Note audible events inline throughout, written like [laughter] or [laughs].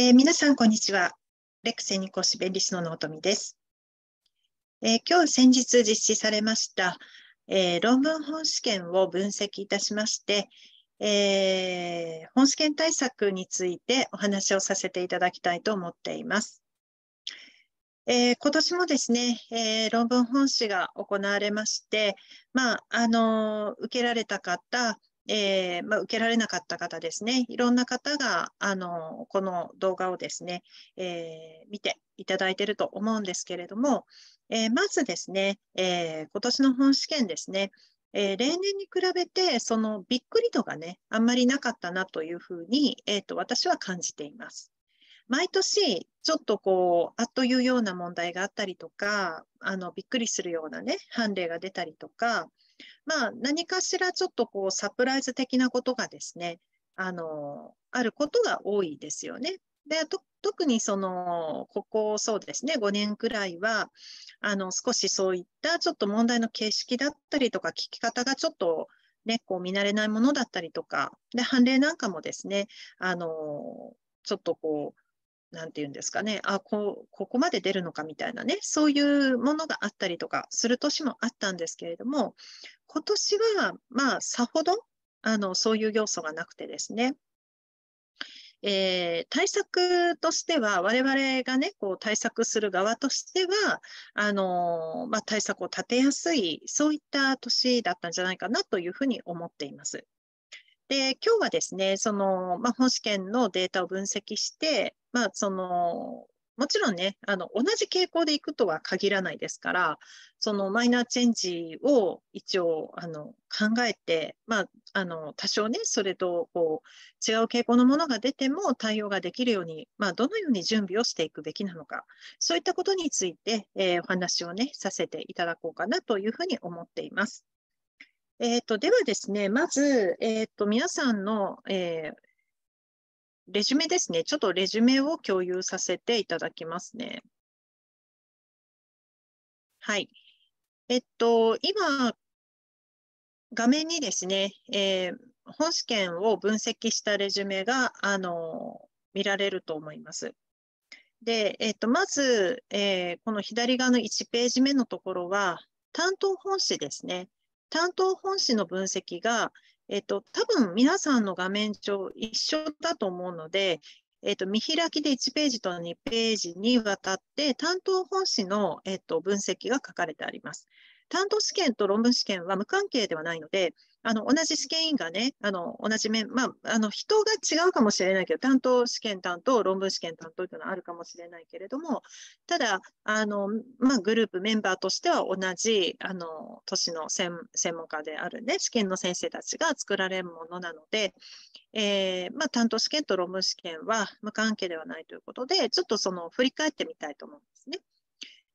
えー、皆さん、こんにちは。レクセニコシ弁理士の納富です。えー、今日先日実施されました、えー、論文本試験を分析いたしまして、え本試験対策についてお話をさせていただきたいと思っています。え今年もですね、え論文本試が行われまして、まあ、あの受けられた方、えー、まあ、受けられなかった方ですね、いろんな方があのこの動画をですね、えー、見ていただいていると思うんですけれども、えー、まずですね、え今年の本試験ですね、え例年に比べてそのびっくり度がね、あんまりなかったなというふうに、えーと、私は感じています。毎年、ちょっとこう、あっというような問題があったりとか、あのびっくりするようなね、判例が出たりとか、まあ、何かしらちょっとこうサプライズ的なことがですね、あの、あることが多いですよね。で、特にその、ここそうですね、5年くらいは、あの、少しそういったちょっと問題の形式だったりとか、聞き方がちょっとね、こう見慣れないものだったりとか、で、判例なんかもですね、あの、ちょっとこう、なんて言うんですかね、あこここまで出るのかみたいなね、そういうものがあったりとかする年もあったんですけれども、今年は、まあ、さほどあのそういう要素がなくてですね、えー、対策としては、我々がね、こう対策する側としては、あのまあ、対策を立てやすい、そういった年だったんじゃないかなというふうに思っています。で、今日はですね、その、まあ、本試験のデータを分析して、まあ、その、もちろんね、あの、同じ傾向でいくとは限らないですから、そのマイナーチェンジを一応、あの、考えて、まあ、あの、多少ね、それと、こう、違う傾向のものが出ても対応ができるように、まあ、どのように準備をしていくべきなのか、そういったことについて、えー、お話をね、させていただこうかなというふうに思っています。えっ、ー、と、ではですね、まず、えっ、ー、と、皆さんの、えー、レジュメですね。ちょっとレジュメを共有させていただきますね。はい。えっと、今、画面にですね、えー、本試験を分析したレジュメが、あの、見られると思います。で、えっと、まず、えー、この左側の1ページ目のところは、担当本誌ですね。担当本誌の分析が、えっと、多分皆さんの画面上一緒だと思うので、えっと、見開きで1ページと2ページにわたって担当本誌の、えっと、分析が書かれてあります。担当試験と論文試験は無関係ではないので、あの、同じ試験委員がね、あの、同じ面、まあ、あの、人が違うかもしれないけど、担当試験担当、論文試験担当というのはあるかもしれないけれども、ただ、あの、まあ、グループメンバーとしては同じ、あの、年の専門家であるね、試験の先生たちが作られるものなので、えー、まあ、担当試験と論文試験は無関係ではないということで、ちょっとその振り返ってみたいと思うんです。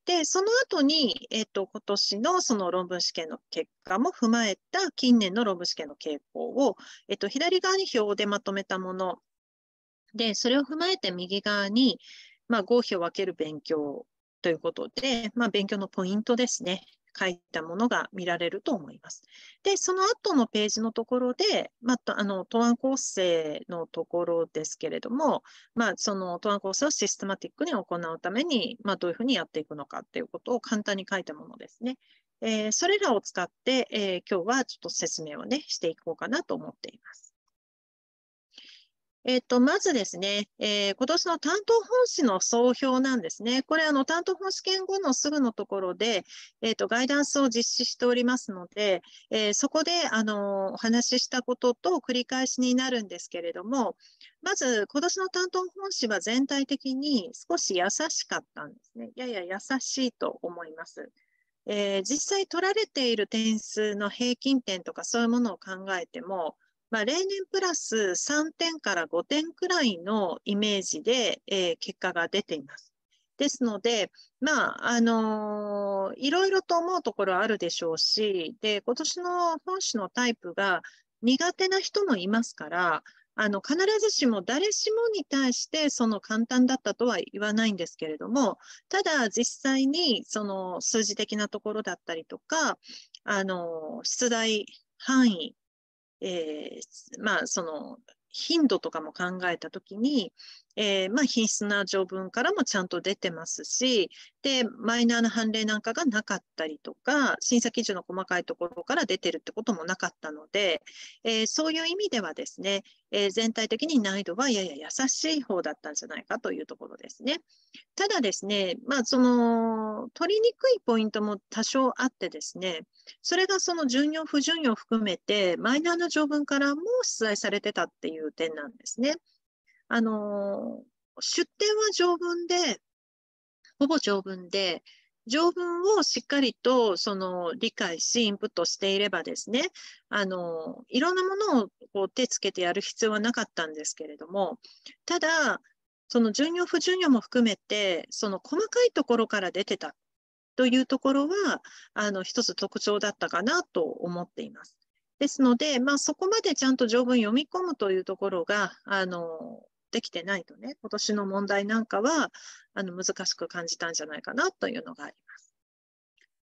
で、その後に、えっ、と、今年のその論文試験の結果も踏まえた近年の論文試験の傾向を、えっ、と、左側に表でまとめたもので、それを踏まえて右側に、まあ、合否を分ける勉強ということで、まあ、勉強のポイントですね。書いたものが見られると思います。で、その後のページのところで、まあ、あの、答案構成のところですけれども、まあ、その答案構成をシステマティックに行うために、まあ、どういうふうにやっていくのかっていうことを簡単に書いたものですね。えー、それらを使って、えー、今日はちょっと説明をね、していこうかなと思っています。えっと、まずですね、えー、今年の担当本誌の総評なんですね。これ、あの、担当本試験後のすぐのところで、えっと、ガイダンスを実施しておりますので、えー、そこで、あの、お話ししたことと繰り返しになるんですけれども、まず、今年の担当本誌は全体的に少し優しかったんですね。やや優しいと思います。えー、実際取られている点数の平均点とかそういうものを考えても、まあ、例年プラス3点から5点くらいのイメージで、えー、結果が出ています。ですので、まあ、あのー、いろいろと思うところあるでしょうし、で、今年の本誌のタイプが苦手な人もいますから、あの、必ずしも誰しもに対してその簡単だったとは言わないんですけれども、ただ実際にその数字的なところだったりとか、あの、出題範囲えー、まあ、その、頻度とかも考えた時に、えー、まあ、品質な条文からもちゃんと出てますし、で、マイナーな判例なんかがなかったりとか、審査基準の細かいところから出てるってこともなかったので、えー、そういう意味ではですね、えー、全体的に難易度はやや優しい方だったんじゃないかというところですね。ただですね、まあ、その、取りにくいポイントも多少あってですね、それがその準用、不準用含めて、マイナーな条文からも出題されてたっていう点なんですね。あの、出典は条文で、ほぼ条文で、条文をしっかりとその理解し、インプットしていればですね、あの、いろんなものをこう手つけてやる必要はなかったんですけれども、ただ、その準用不準用も含めて、その細かいところから出てたというところは、あの、一つ特徴だったかなと思っています。ですので、まあ、そこまでちゃんと条文読み込むというところが、あの、できてないとね、今年の問題なんかはあの難しく感じたんじゃないかなというのがあります。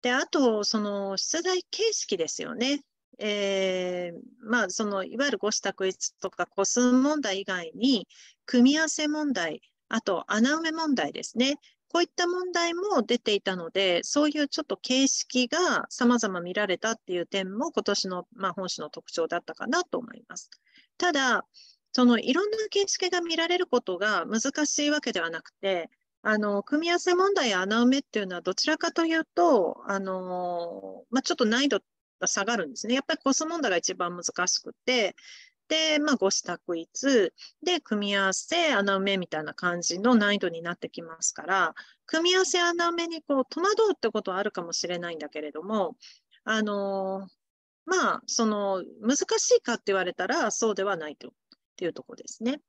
で、あと、その出題形式ですよね。えー、まあ、そのいわゆる誤詞択一とか個数問題以外に、組み合わせ問題、あと穴埋め問題ですね。こういった問題も出ていたので、そういうちょっと形式が様々見られたっていう点も今年の、まあ、本誌の特徴だったかなと思います。ただ、そのいろんな形式が見られることが難しいわけではなくて、あの、組み合わせ問題や穴埋めっていうのはどちらかというと、あの、まあ、ちょっと難易度が下がるんですね。やっぱりコス問題が一番難しくて、で、まあ、ご子択一で、組み合わせ、穴埋めみたいな感じの難易度になってきますから、組み合わせ穴埋めにこう戸惑うってことはあるかもしれないんだけれども、あの、まあ、その、難しいかって言われたら、そうではないとていうとこですね。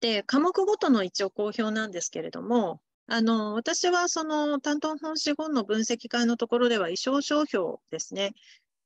で、科目ごとの一応公表なんですけれども、あの、私はその担当本誌後の分析会のところでは衣装商標ですね、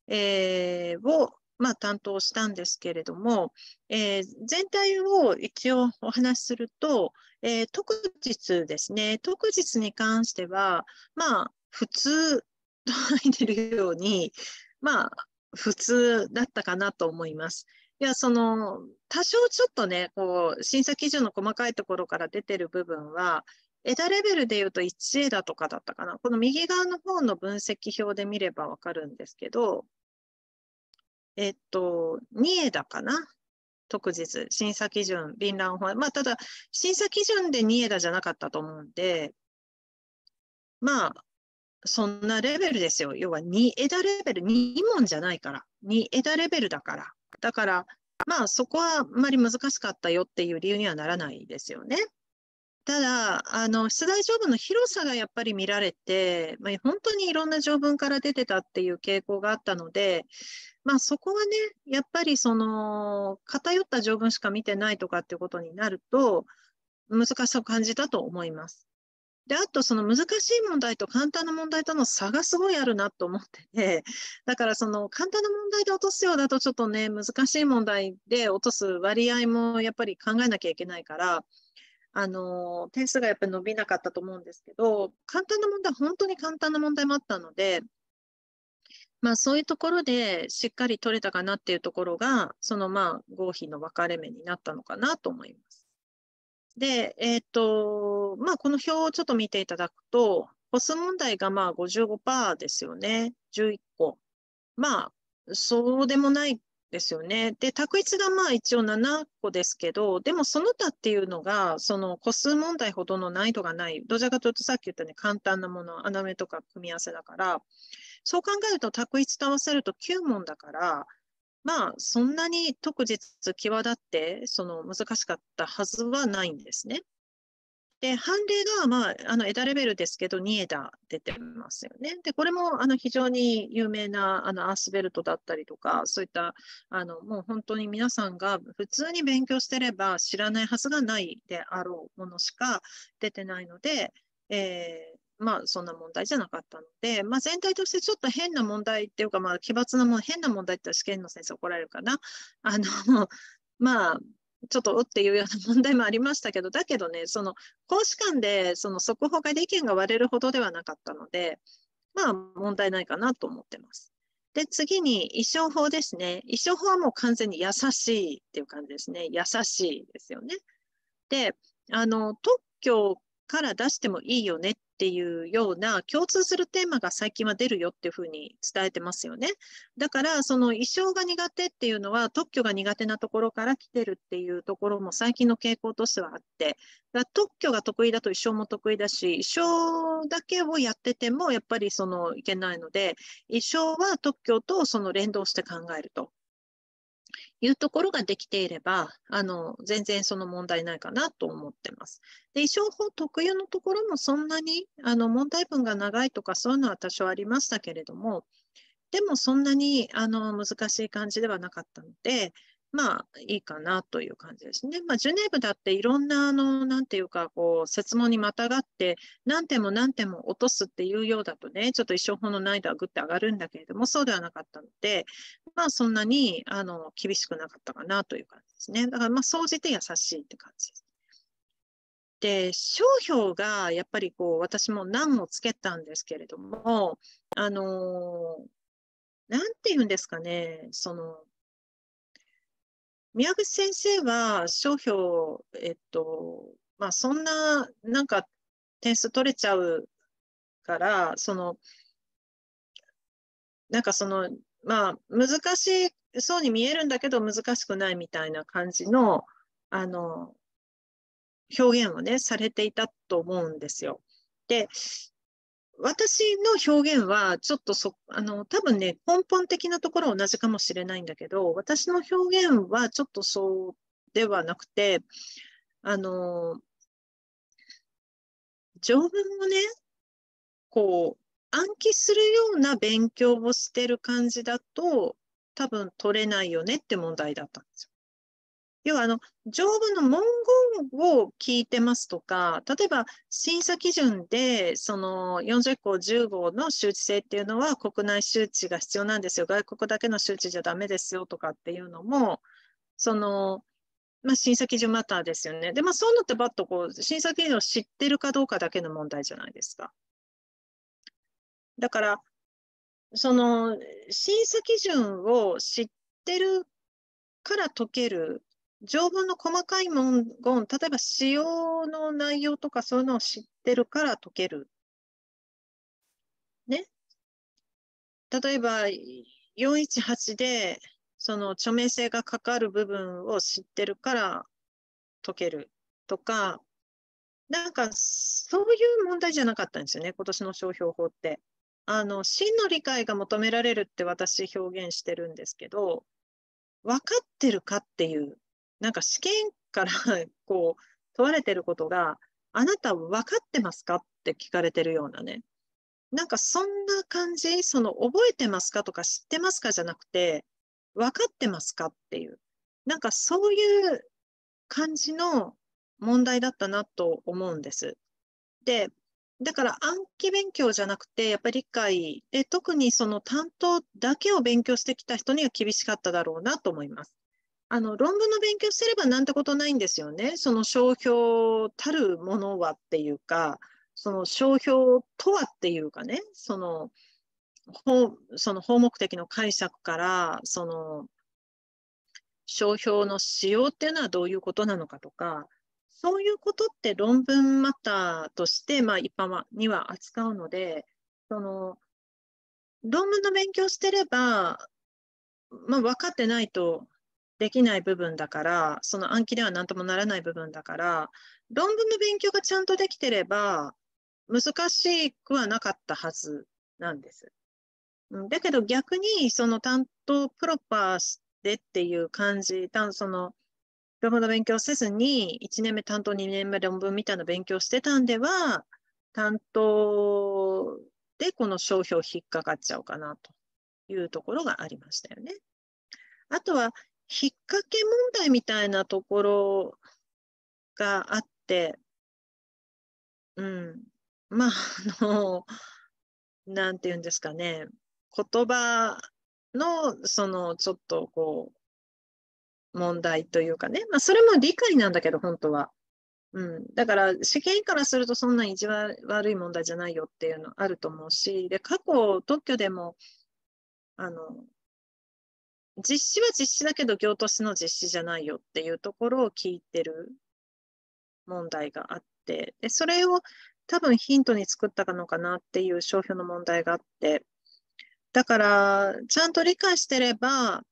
えー、を、まあ、担当したんですけれども、えー、全体を一応お話しすると、えー、特日ですね、特日に関しては、まあ、普通と書いてるように、まあ、普通だったかなと思います。いや、その、多少ちょっとね、こう、審査基準の細かいところから出てる部分は、枝レベルで言うと 1A だとかだったかな。この右側の方の分析表で見ればわかるんですけど、えっと、2A だかな。特日、審査基準、敏乱法。まあ、ただ、審査基準で 2A だじゃなかったと思うんで、まあ、そんなレベルですよ。要は2枝レベル、2問じゃないから。2枝レベルだから。だから、まあそこはあまり難しかったよっていう理由にはならないですよね。ただ、あの、出題条文の広さがやっぱり見られて、まあ、本当にいろんな条文から出てたっていう傾向があったので、まあそこはね、やっぱりその偏った条文しか見てないとかっていうことになると、難しさを感じたと思います。で、あとその難しい問題と簡単な問題との差がすごいあるなと思ってて、だからその簡単な問題で落とすようだとちょっとね、難しい問題で落とす割合もやっぱり考えなきゃいけないから、あの、点数がやっぱり伸びなかったと思うんですけど、簡単な問題、本当に簡単な問題もあったので、まあそういうところでしっかり取れたかなっていうところが、そのまあ合否の分かれ目になったのかなと思います。で、えっ、ー、と、まあ、この表をちょっと見ていただくと、コス問題がまあ55%ですよね。11個。まあ、そうでもないですよね。で、択一がまあ一応7個ですけど、でもその他っていうのが、その個数問題ほどの難易度がない。どちらかというとさっき言ったように簡単なもの、穴埋めとか組み合わせだから、そう考えると択一と合わせると9問だから、まあ、そんなに特日際立って、その難しかったはずはないんですね。で、判例が、まあ、あの枝レベルですけど、2枝出てますよね。で、これもあの非常に有名なあのアースベルトだったりとか、そういったあのもう本当に皆さんが普通に勉強してれば知らないはずがないであろうものしか出てないので、えー、まあ、そんな問題じゃなかったので、まあ、全体としてちょっと変な問題っていうか、まあ、奇抜なもん、変な問題って試験の先生怒られるかな。あの、まあ、ちょっとおっていうような問題もありましたけど、だけどね、その講師間でその速報会で意見が割れるほどではなかったので、まあ問題ないかなと思ってます。で、次に衣装法ですね。衣装法はもう完全に優しいっていう感じですね。優しいですよね。で、あの、特許から出してもいいよねっていうような共通するテーマが最近は出るよっていうふうに伝えてますよね。だから、その衣装が苦手っていうのは特許が苦手なところから来てるっていうところも最近の傾向としてはあって、だ特許が得意だと衣装も得意だし、衣装だけをやっててもやっぱりそのいけないので、衣装は特許とその連動して考えると。いうところができていれば、あの、全然その問題ないかなと思ってます。で、衣装法特有のところもそんなに、あの、問題文が長いとかそういうのは多少ありましたけれども、でもそんなに、あの、難しい感じではなかったので、まあいいかなという感じですね。まあ、ジュネーブだっていろんな、あの、なんていうか、こう、設問にまたがって、何点も何点も落とすっていうようだとね、ちょっと一生法の難易度はぐって上がるんだけれども、そうではなかったので、まあそんなに、あの、厳しくなかったかなという感じですね。だからまあ、総じて優しいって感じです。で、商標がやっぱりこう、私も何もつけたんですけれども、あのなんて言うんですかね、その、宮口先生は商標、えっと、まあ、そんな、なんか、点数取れちゃうから、その、なんかその、まあ、難しそうに見えるんだけど、難しくないみたいな感じの、あの、表現をね、されていたと思うんですよ。で、私の表現はちょっとそ、あの、多分ね、根本的なところ同じかもしれないんだけど、私の表現はちょっとそうではなくて、あの、条文をね、こう、暗記するような勉強をしてる感じだと、多分取れないよねって問題だったんですよ。要はあの、条文の文言を聞いてますとか、例えば審査基準で、その40項10号の周知性っていうのは国内周知が必要なんですよ。外国だけの周知じゃダメですよとかっていうのも、その、まあ、審査基準マターですよね。で、まあ、そういうのってバッとこう、審査基準を知ってるかどうかだけの問題じゃないですか。だから、その、審査基準を知ってるから解ける条文の細かい文言、例えば使用の内容とかそういうのを知ってるから解ける。ね。例えば、418で、その著名性がかかる部分を知ってるから解けるとか、なんか、そういう問題じゃなかったんですよね、今年の商標法って。あの、真の理解が求められるって私表現してるんですけど、分かってるかっていうなんか試験から [laughs] こう問われてることが、あなた分かってますかって聞かれてるようなね。なんかそんな感じ、その覚えてますかとか知ってますかじゃなくて、分かってますかっていう、なんかそういう感じの問題だったなと思うんです。で、だから暗記勉強じゃなくて、やっぱり理解で、特にその担当だけを勉強してきた人には厳しかっただろうなと思います。あの論文の勉強すればなんてことないんですよね。その商標たるものはっていうか、その商標とはっていうかね、その法その法目的の解釈から、その商標の使用っていうのはどういうことなのかとか、そういうことって論文マターとして、まあ、一般には扱うので、その論文の勉強してれば、まあ、分かってないとできない部分だから、その暗記では何ともならない部分だから、論文の勉強がちゃんとできてれば、難しくはなかったはずなんです。だけど逆に、その担当プロパーでっていう感じ、その論文の勉強せずに、1年目担当、2年目論文みたいな勉強してたんでは、担当でこの商標引っかかっちゃうかなというところがありましたよね。あとは、引っ掛け問題みたいなところがあって、うん。まあ、あの、なんて言うんですかね。言葉の、その、ちょっとこう、問題というかね。まあ、それも理解なんだけど、本当は。うん。だから、試験からするとそんな意地悪い問題じゃないよっていうのあると思うし、で、過去特許でも、あの、実施は実施だけど、行としての実施じゃないよっていうところを聞いてる問題があって、でそれを多分ヒントに作ったのかなっていう商標の問題があって、だから、ちゃんと理解してれば、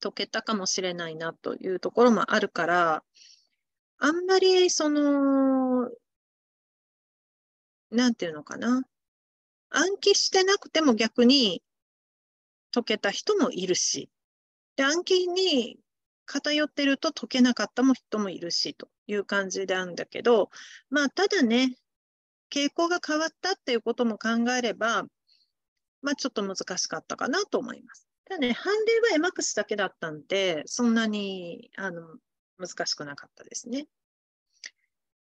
解けたかもしれないなというところもあるから、あんまりその、なんていうのかな。暗記してなくても逆に解けた人もいるし、で暗記に偏ってると解けなかったも人もいるしという感じであるんだけど、まあ、ただね、傾向が変わったっていうことも考えれば、まあ、ちょっと難しかったかなと思います。ただね、判例は MAX だけだったんで、そんなにあの難しくなかったですね。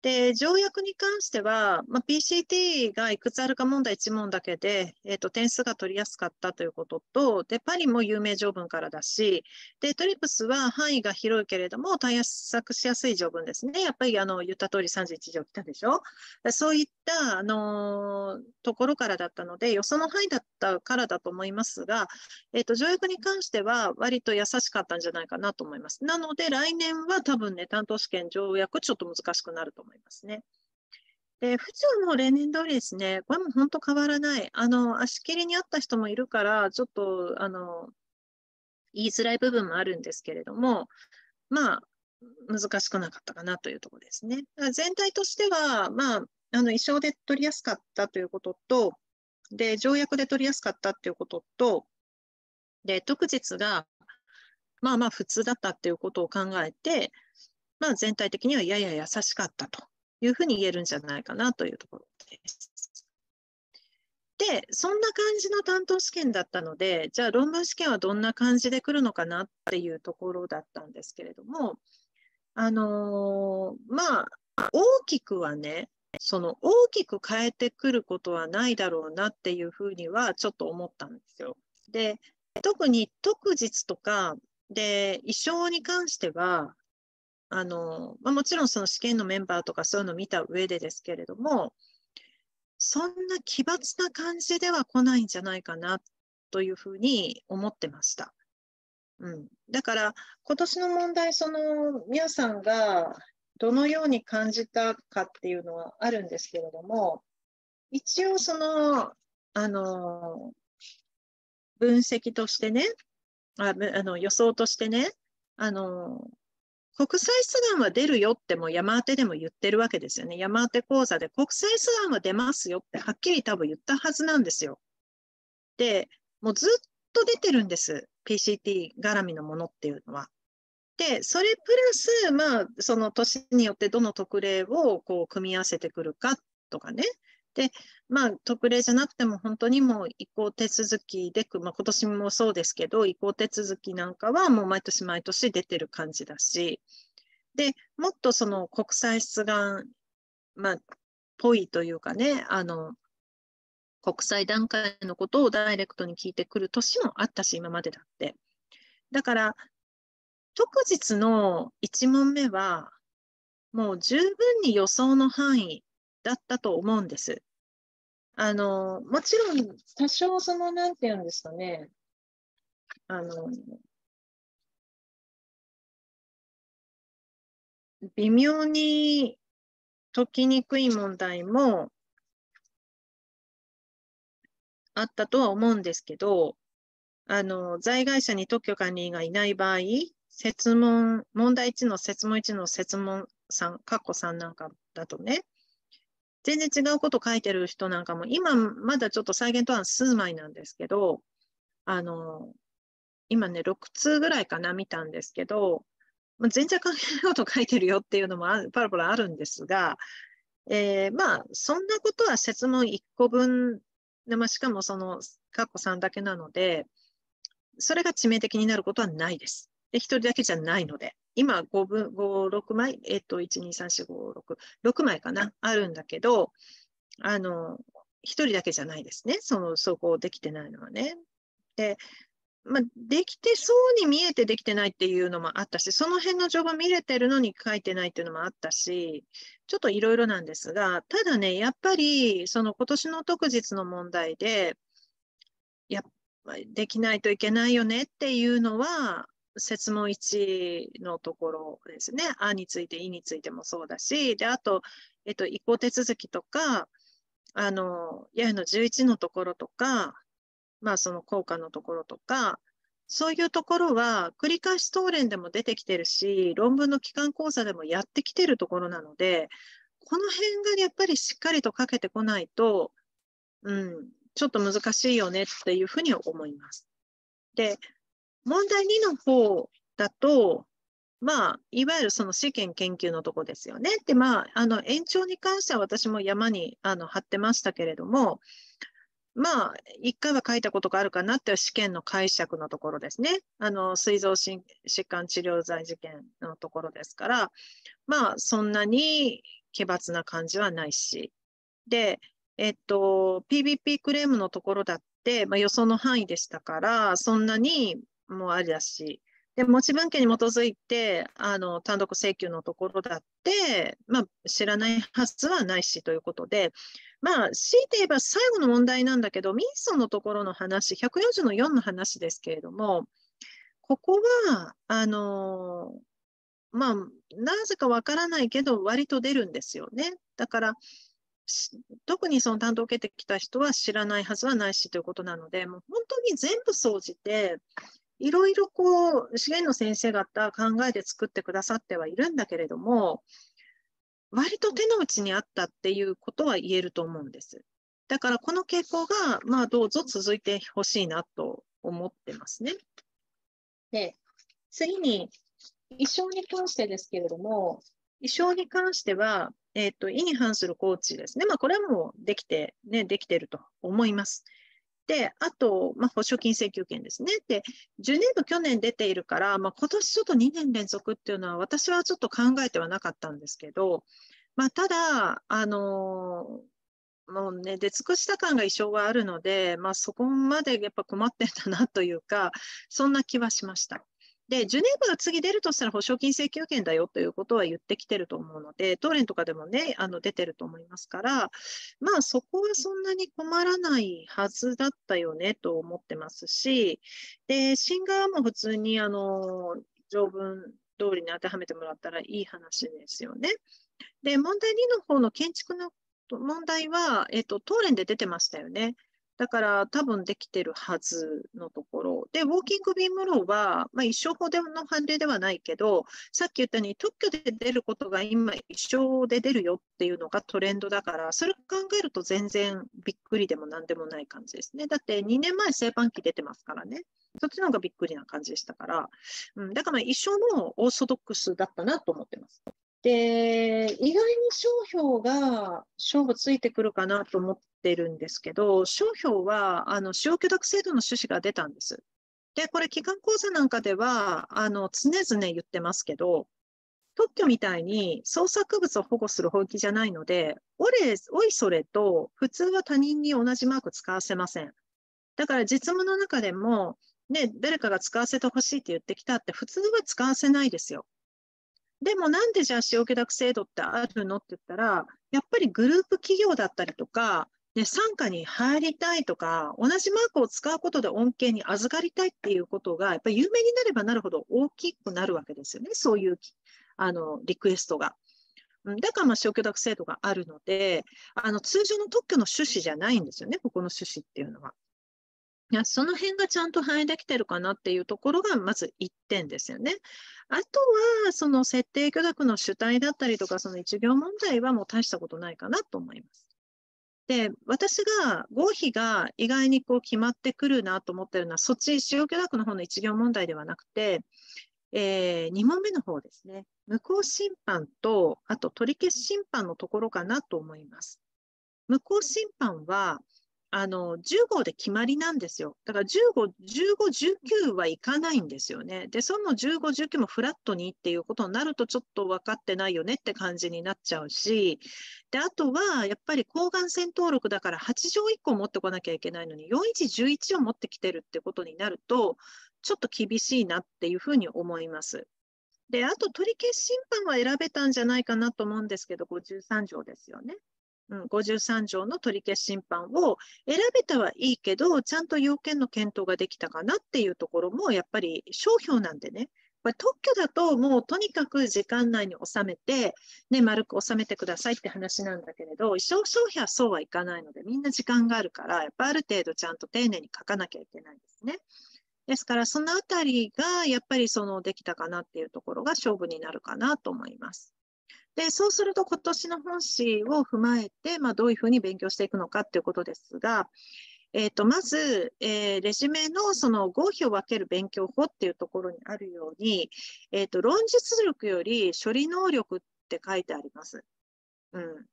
で、条約に関しては、まあ、PCT がいくつあるか問題1問だけで、えーと、点数が取りやすかったということと、で、パリも有名条文からだし、で、トリプスは範囲が広いけれども、対策しやすい条文ですね。やっぱりあの言った通り31条来たでしょ？そういったあのところからだったので、よその範囲だったからだと思いますが、えーと、条約に関しては割と優しかったんじゃないかなと思います。なので、来年は多分ね、担当試験条約ちょっと難しくなると思います。いますね。で、富士はも例年通りですね。これも本当変わらない。あの、足切りにあった人もいるから、ちょっと、あの、言いづらい部分もあるんですけれども、まあ、難しくなかったかなというところですね。全体としては、まあ、あの、衣装で取りやすかったということと、で、条約で取りやすかったということと、で、特日が、まあまあ普通だったっていうことを考えて、まあ、全体的にはやや優しかったというふうに言えるんじゃないかなというところです。で、そんな感じの担当試験だったので、じゃあ論文試験はどんな感じで来るのかなっていうところだったんですけれども、あのー、まあ、大きくはね、その大きく変えてくることはないだろうなっていうふうにはちょっと思ったんですよ。で、特に特日とかで、衣装に関しては、あの、まあ、もちろんその試験のメンバーとかそういうのを見た上でですけれども、そんな奇抜な感じでは来ないんじゃないかなというふうに思ってました。うん、だから今年の問題、その皆さんがどのように感じたかっていうのはあるんですけれども、一応その、あの、分析としてね、ああの予想としてね、あの、国際出願は出るよっても山当てでも言ってるわけですよね。山当て講座で国際出願は出ますよってはっきり多分言ったはずなんですよ。で、もうずっと出てるんです。PCT 絡みのものっていうのは。で、それプラス、まあ、その年によってどの特例をこう組み合わせてくるかとかね。で、まあ、特例じゃなくても本当にもう移行手続きで、まあ、今年もそうですけど、移行手続きなんかはもう毎年毎年出てる感じだし、で、もっとその国際出願、まあ、ぽいというかね、あの、国際段階のことをダイレクトに聞いてくる年もあったし、今までだって。だから、特日の1問目は、もう十分に予想の範囲だったと思うんです。あの、もちろん多少その、なんて言うんですかね、あの、微妙に解きにくい問題もあったとは思うんですけど、あの、在外者に特許管理がいない場合、設問、問題1の設問1の設問3、括弧3なんかだとね、全然違うこと書いてる人なんかも、今まだちょっと再現とは数枚なんですけど、あの、今ね、6通ぐらいかな、見たんですけど、まあ、全然関係ないこと書いてるよっていうのもパラパラあるんですが、えー、まあ、そんなことは説問1個分で、まあ、しかもその、カッコ3だけなので、それが致命的になることはないです。で、1人だけじゃないので。今5分、5、6枚、えっと、1、2、3、4、5、6、6枚かな、あるんだけど、あの、一人だけじゃないですね。その、そこできてないのはね。で、まあ、できてそうに見えてできてないっていうのもあったし、その辺の情報見れてるのに書いてないっていうのもあったし、ちょっといろいろなんですが、ただね、やっぱり、その今年の特日の問題で、やっぱりできないといけないよねっていうのは、設問1のところですね。あについて、いについてもそうだし、で、あと、えっと、移行手続きとか、あの、やはの11のところとか、まあ、その効果のところとか、そういうところは繰り返し答練でも出てきてるし、論文の機関講座でもやってきてるところなので、この辺がやっぱりしっかりとかけてこないと、うん、ちょっと難しいよねっていうふうに思います。で、問題2の方だと、まあ、いわゆるその試験研究のとこですよね。で、まあ、あの延長に関しては私も山にあの貼ってましたけれども、まあ、一回は書いたことがあるかなっていう試験の解釈のところですね。あの、膵臓疾患治療剤事件のところですから、まあ、そんなに奇抜な感じはないし。で、えっと、PBP クレームのところだって、まあ、予想の範囲でしたから、そんなにもありだし、で、持ち文献に基づいて、あの、単独請求のところだって、まあ、知らないはずはないしということで、まあ、強いて言えば最後の問題なんだけど、ミンソンのところの話、140の4の話ですけれども、ここは、あの、まあ、なぜかわからないけど、割と出るんですよね。だから、特にその担当を受けてきた人は知らないはずはないしということなので、もう本当に全部総じて、いろいろこう、資源の先生方考えて作ってくださってはいるんだけれども、割と手の内にあったっていうことは言えると思うんです。だからこの傾向が、まあどうぞ続いてほしいなと思ってますね。で、次に、衣装に関してですけれども、衣装に関しては、えっ、ー、と、意に反するコーチですね。まあ、これはもうできて、ね、できてると思います。で、あと、まあ、保証金請求権ですね。で、ジュネーブ去年出ているから、まあ、今年ちょっと2年連続っていうのは、私はちょっと考えてはなかったんですけど、まあ、ただ、あのー、もうね、出尽くした感が一生はあるので、まあ、そこまでやっぱ困ってんだなというか、そんな気はしました。で、ジュネーブが次出るとしたら保証金請求権だよということは言ってきてると思うので、東連とかでもね、あの出てると思いますから、まあそこはそんなに困らないはずだったよねと思ってますし、で、新側も普通にあの、条文通りに当てはめてもらったらいい話ですよね。で、問題2の方の建築の問題は、えっと、東連で出てましたよね。だから多分できてるはずのところ。で、ウォーキングビームローは、まあ、一生法の判例ではないけど、さっき言ったように特許で出ることが今一生で出るよっていうのがトレンドだから、それを考えると全然びっくりでも何でもない感じですね。だって2年前正版機出てますからね。そっちの方がびっくりな感じでしたから、うん、だから一生のオーソドックスだったなと思ってます。で、意外に商標が勝負ついてくるかなと思ってるんですけど、商標は、あの、使用許諾制度の趣旨が出たんです。で、これ、機関講座なんかでは、あの、常々言ってますけど、特許みたいに創作物を保護する法規じゃないので、おれ、おいそれと、普通は他人に同じマーク使わせません。だから実務の中でも、ね、誰かが使わせてほしいって言ってきたって、普通は使わせないですよ。でもなんでじゃあ使用許諾制度ってあるのって言ったら、やっぱりグループ企業だったりとか、ね、傘下に入りたいとか、同じマークを使うことで恩恵に預かりたいっていうことが、やっぱり有名になればなるほど大きくなるわけですよね。そういう、あの、リクエストが。だから、まあ、使用許諾制度があるので、あの、通常の特許の趣旨じゃないんですよね、ここの趣旨っていうのは。いやその辺がちゃんと反映できてるかなっていうところがまず1点ですよね。あとは、その設定許諾の主体だったりとか、その一行問題はもう大したことないかなと思います。で、私が合否が意外にこう決まってくるなと思ってるのは、そっち使用許諾の方の一行問題ではなくて、えー、2問目の方ですね。無効審判と、あと取り消し審判のところかなと思います。無効審判は、あの、10号で決まりなんですよ。だから15、15、19はいかないんですよね。で、その15、19もフラットにっていうことになるとちょっと分かってないよねって感じになっちゃうし、で、あとは、やっぱり抗がん線登録だから8条1個持ってこなきゃいけないのに、41、11を持ってきてるってことになると、ちょっと厳しいなっていうふうに思います。で、あと取り消し審判は選べたんじゃないかなと思うんですけど、53条ですよね。うん、53条の取り消し審判を選べたはいいけど、ちゃんと要件の検討ができたかなっていうところも、やっぱり商標なんでね、これ特許だともうとにかく時間内に収めて、ね、丸く収めてくださいって話なんだけれど、衣装消費はそうはいかないので、みんな時間があるから、やっぱある程度ちゃんと丁寧に書かなきゃいけないんですね。ですから、そのあたりがやっぱりそのできたかなっていうところが勝負になるかなと思います。で、そうすると今年の本誌を踏まえて、まあ、どういうふうに勉強していくのかっていうことですが、えーと、まず、えー、レジュメのその合否を分ける勉強法っていうところにあるように、えーと、論述力より処理能力って書いてあります。うん、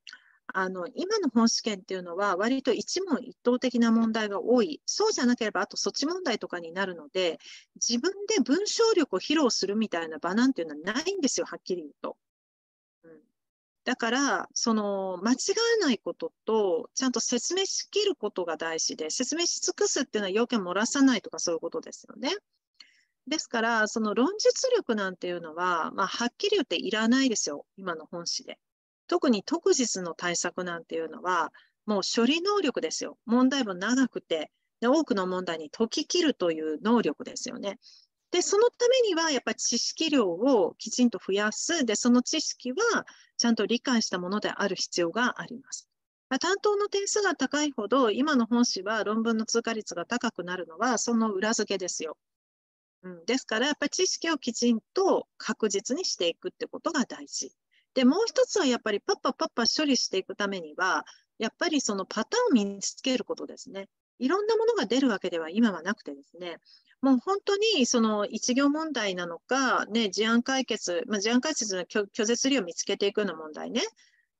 あの今の本試験っていうのは割と一問一答的な問題が多い。そうじゃなければあと措置問題とかになるので自分で文章力を披露するみたいな場なんていうのはないんですよ、はっきり言うと。だから、その、間違わないことと、ちゃんと説明しきることが大事で、説明し尽くすっていうのは要件漏らさないとかそういうことですよね。ですから、その論述力なんていうのは、まあ、はっきり言っていらないですよ、今の本誌で。特に特日の対策なんていうのは、もう処理能力ですよ。問題文長くて、で多くの問題に解き切るという能力ですよね。で、そのためには、やっぱり知識量をきちんと増やす。で、その知識はちゃんと理解したものである必要があります。担当の点数が高いほど、今の本誌は論文の通過率が高くなるのは、その裏付けですよ。うん、ですから、やっぱり知識をきちんと確実にしていくってことが大事。で、もう一つはやっぱりパッパパッパ処理していくためには、やっぱりそのパターンを身につけることですね。いろんなものが出るわけでは今はなくてですね、もう本当にその一行問題なのか、ね、事案解決、まあ、事案解決の拒絶理由を見つけていくような問題ね。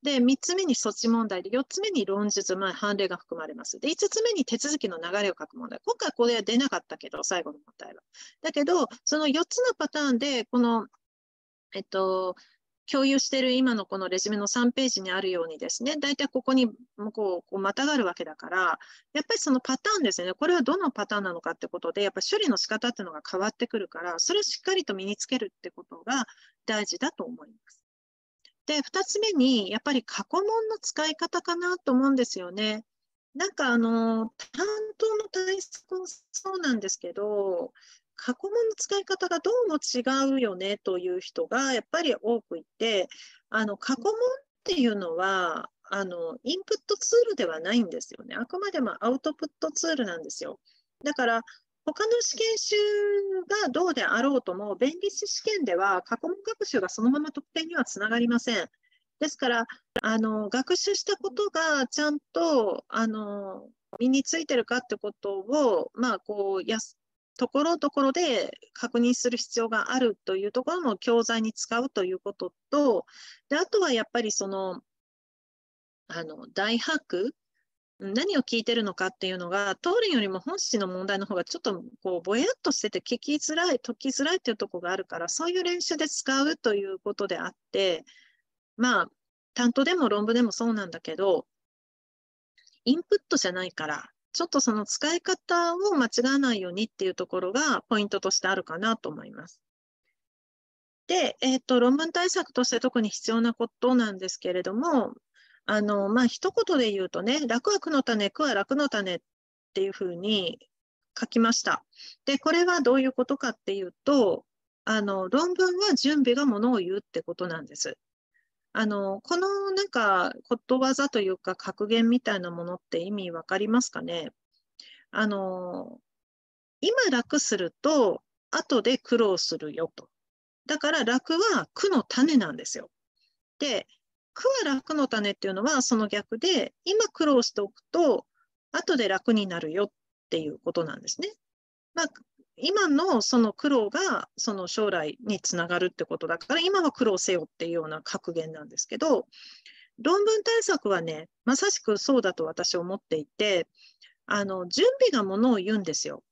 で、3つ目に措置問題で、4つ目に論述、まあ、判例が含まれます。で、5つ目に手続きの流れを書く問題。今回これは出なかったけど、最後の問題は。だけど、その4つのパターンで、この、えっと、共有している今のこのレジュメの3ページにあるようにですね、大体ここにこうこうまたがるわけだから、やっぱりそのパターンですね、これはどのパターンなのかってことで、やっぱり処理の仕方っていうのが変わってくるから、それをしっかりと身につけるってことが大事だと思います。で、2つ目に、やっぱり過去問の使い方かなと思うんですよね。なんかあの、担当の対策もそうなんですけど、過去問の使い方がどうも違うよねという人がやっぱり多くいて、あの過去問っていうのは、あのインプットツールではないんですよね。あくまでもアウトプットツールなんですよ。だから、他の試験集がどうであろうとも、弁理士試験では過去問学習がそのまま得点にはつながりません。ですから、あの学習したことがちゃんとあの身についてるかってことを、まあ、こうやすところどころで確認する必要があるというところも教材に使うということと、であとはやっぱりその、あの、大白何を聞いてるのかっていうのが、通るよりも本誌の問題の方がちょっとこうぼやっとしてて聞きづらい、解きづらいっていうところがあるから、そういう練習で使うということであって、まあ、担当でも論文でもそうなんだけど、インプットじゃないから、ちょっとその使い方を間違わないようにっていうところがポイントとしてあるかなと思います。で、えっ、ー、と、論文対策として特に必要なことなんですけれども、あの、まあ、一言で言うとね、楽は苦の種、苦は楽の種っていうふうに書きました。で、これはどういうことかっていうと、あの、論文は準備がものを言うってことなんです。あの、このなんかことわざというか格言みたいなものって意味わかりますかね？あの、今楽すると後で苦労するよと。だから楽は苦の種なんですよ。で、苦は楽の種っていうのはその逆で、今苦労しておくと後で楽になるよっていうことなんですね。まあ、今のその苦労がその将来につながるってことだから、今は苦労せよっていうような格言なんですけど、論文対策はね、まさしくそうだと私は思っていて、あの、準備がものを言うんですよ。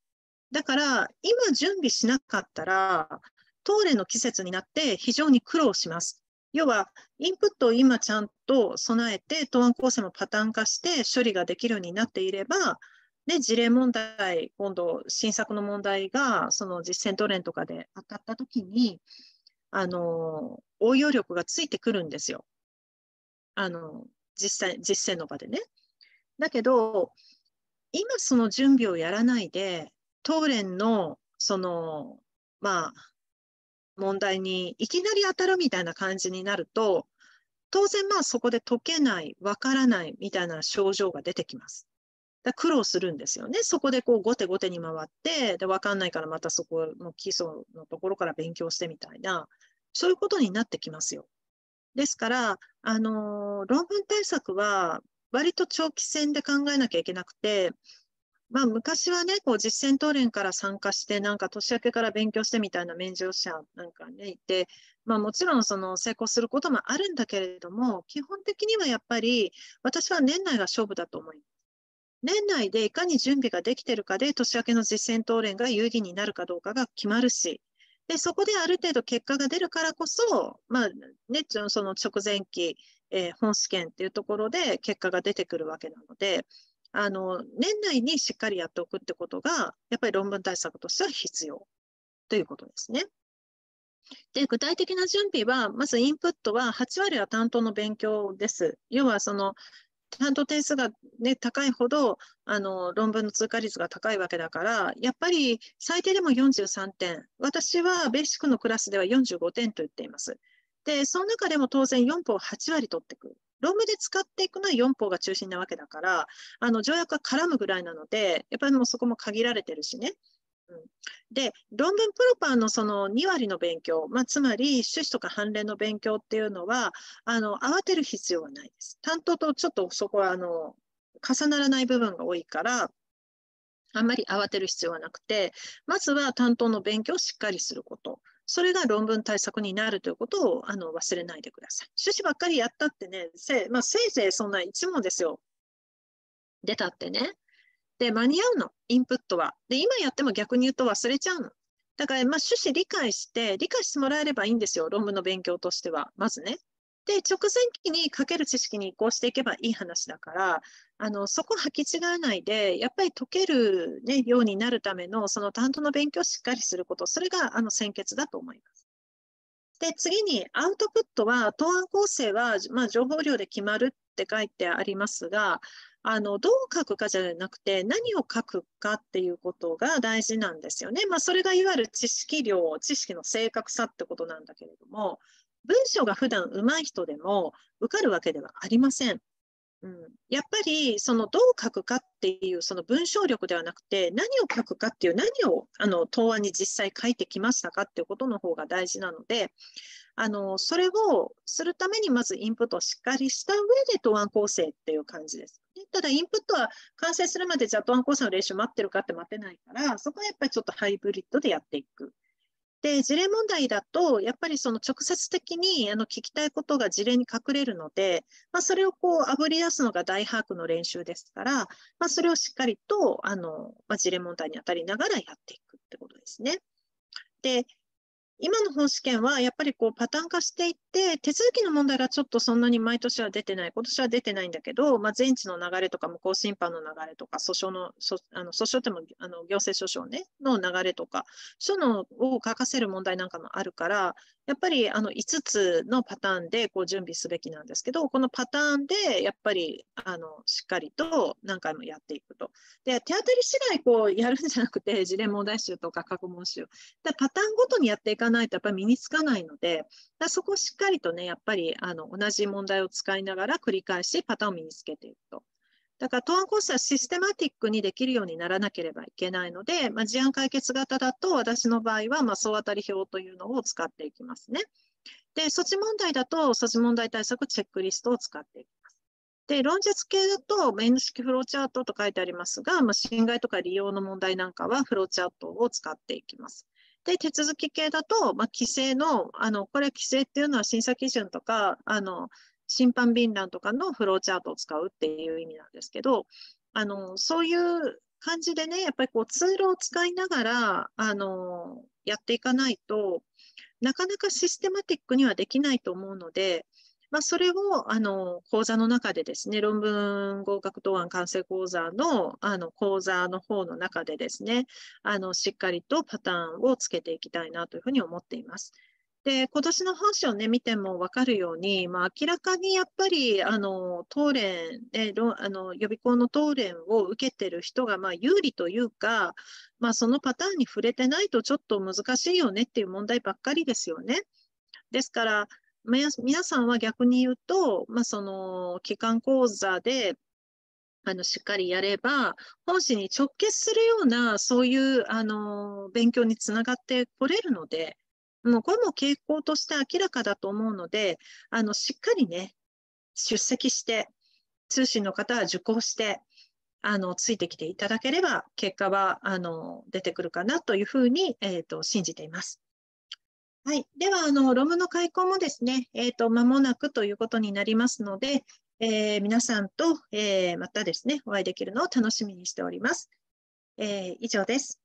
だから、今準備しなかったら、東レの季節になって非常に苦労します。要は、インプットを今ちゃんと備えて、答案構成もパターン化して処理ができるようになっていれば、で、事例問題、今度、新作の問題が、その実践トレンとかで当たったときに、あの、応用力がついてくるんですよ。あの、実際、実践の場でね。だけど、今その準備をやらないで、当連のその、まあ、問題にいきなり当たるみたいな感じになると、当然まあそこで解けない、わからないみたいな症状が出てきます。だ苦労するんですよね。そこでこう後手後手に回って、で、わかんないからまたそこの基礎のところから勉強してみたいな、そういうことになってきますよ。ですから、あのー、論文対策は割と長期戦で考えなきゃいけなくて、まあ、昔はね、こう実践答練から参加して、なんか年明けから勉強してみたいな免除者なんかね、いて、まあ、もちろんその成功することもあるんだけれども、基本的にはやっぱり私は年内が勝負だと思います。年内でいかに準備ができているかで、年明けの実践答練が有意義になるかどうかが決まるし、でそこである程度結果が出るからこそ、まあね、その直前期、えー、本試験っていうところで結果が出てくるわけなので、あの年内にしっかりやっておくってことが、やっぱり論文対策としては必要ということですね。で、具体的な準備は、まずインプットは8割は担当の勉強です。要はその担当点数が、ね、高いほどあの論文の通過率が高いわけだから、やっぱり最低でも43点。私はベーシックのクラスでは45点と言っています。で、その中でも当然4法8割取ってくる。論文で使っていくのは4法が中心なわけだから、あの条約が絡むぐらいなので、やっぱりもうそこも限られてるしね。で、論文プロパーのその2割の勉強、まあ、つまり趣旨とか判例の勉強っていうのは、あの慌てる必要はないです。担当とちょっとそこはあの重ならない部分が多いから、あんまり慌てる必要はなくて、まずは担当の勉強をしっかりすること。それが論文対策になるということをあの忘れないでください。趣旨ばっかりやったってね、せ,、まあ、せいぜいそんな1問ですよ。出たってね。で、間に合うの、インプットは。で、今やっても逆に言うと忘れちゃうの。だから、まあ、趣旨理解して、理解してもらえればいいんですよ、論文の勉強としては。まずね。で、直前期にかける知識に移行していけばいい話だから、あのそこ履き違わないで、やっぱり解ける、ね、ようになるための、その担当の勉強をしっかりすること、それがあの先決だと思います。で、次に、アウトプットは、答案構成は、まあ、情報量で決まるって書いてありますが、あのどう書くかじゃなくて何を書くかっていうことが大事なんですよね。まあ、それがいわゆる知識量、知識の正確さってことなんだけれども、文章が普段上手い人でも受かるわけではありません。うん、やっぱりそのどう書くかっていうその文章力ではなくて何を書くかっていう何をあの答案に実際書いてきましたかっていうことの方が大事なのであのそれをするためにまずインプットをしっかりした上で答案構成っていう感じです。ただインプットは完成するまでじゃあ答案構成の練習待ってるかって待てないからそこはやっぱりちょっとハイブリッドでやっていく。で、事例問題だと、やっぱりその直接的にあの聞きたいことが事例に隠れるので、まあ、それをこうあぶり出すのが大把握の練習ですから、まあ、それをしっかりとあの、まあ、事例問題に当たりながらやっていくってことですね。で、今の本試験はやっぱりこうパターン化していって、手続きの問題がちょっとそんなに毎年は出てない、今年は出てないんだけど、まあ、全治の流れとか無効審判の流れとか、訴訟の、そあの訴訟ってもあの行政訴訟、ね、の流れとか、書のを書かせる問題なんかもあるから、やっぱりあの5つのパターンでこう準備すべきなんですけど、このパターンでやっぱりあのしっかりと何回もやっていくと。で、手当たり次第こうやるんじゃなくて、事例問題集とか過去問集。でパターンごとにやっていかないとやっぱり身につかないので、だそこをしっかりとね、やっぱりあの同じ問題を使いながら繰り返しパターンを身につけていくと。だから、答案コースはシステマティックにできるようにならなければいけないので、まあ、事案解決型だと、私の場合は、まあ、総当たり表というのを使っていきますね。で、措置問題だと、措置問題対策チェックリストを使っていきます。で、論述系だと、N 式フローチャートと書いてありますが、まあ、侵害とか利用の問題なんかはフローチャートを使っていきます。で、手続き系だと、まあ、規制の、あの、これ規制っていうのは審査基準とか、あの、審判便覧とかのフローチャートを使うっていう意味なんですけど、あのそういう感じでね、やっぱりこうツールを使いながらあのやっていかないとなかなかシステマティックにはできないと思うので、まあ、それをあの講座の中でですね、論文合格答案完成講座のあの講座の方の中でですね、あのしっかりとパターンをつけていきたいなというふうに思っています。で、今年の本誌をね、見てもわかるように、まあ、明らかにやっぱり、あの、当連、ね、あの予備校の当連を受けてる人が、まあ、有利というか、まあ、そのパターンに触れてないとちょっと難しいよねっていう問題ばっかりですよね。ですから、皆さんは逆に言うと、まあ、その、機関講座で、あの、しっかりやれば、本誌に直結するような、そういう、あの、勉強につながってこれるので、もうこれも傾向として明らかだと思うので、あの、しっかりね、出席して、通信の方は受講して、あの、ついてきていただければ、結果は、あの、出てくるかなというふうに、えっ、ー、と、信じています。はい。では、あの、論文の開講もですね、えっ、ー、と、間もなくということになりますので、えー、皆さんと、えー、またですね、お会いできるのを楽しみにしております。えー、以上です。